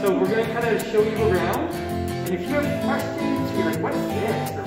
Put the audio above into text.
So we're gonna kind of show you around. And if you have questions, you're like, what's this